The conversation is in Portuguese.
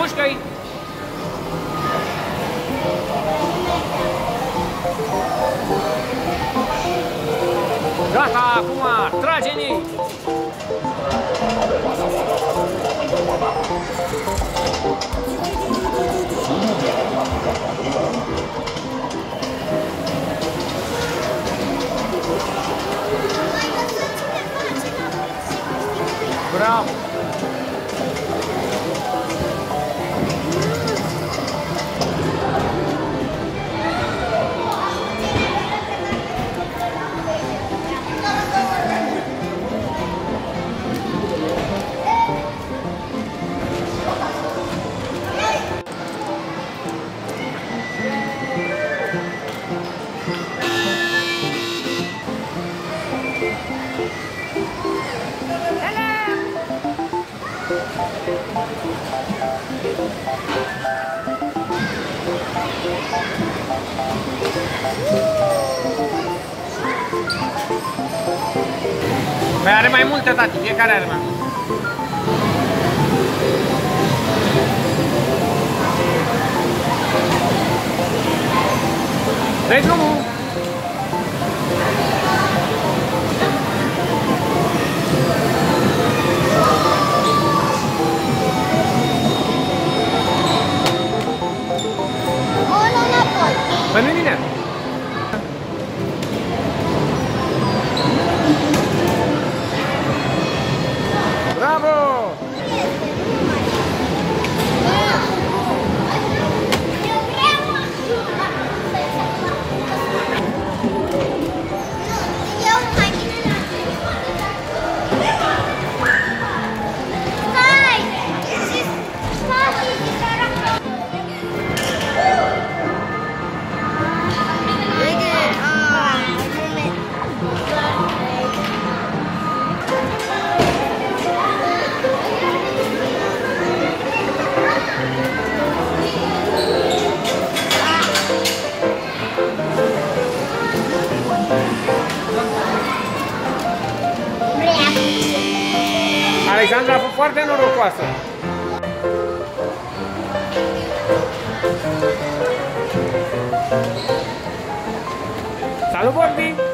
push, Gary. Acum trage-ni! Bravo! Păi are mai multe, tati, fiecare are mai multe. Dă-i drumul! มัน点 Alexandra a fost foarte norocoasă. Salut, Borbi!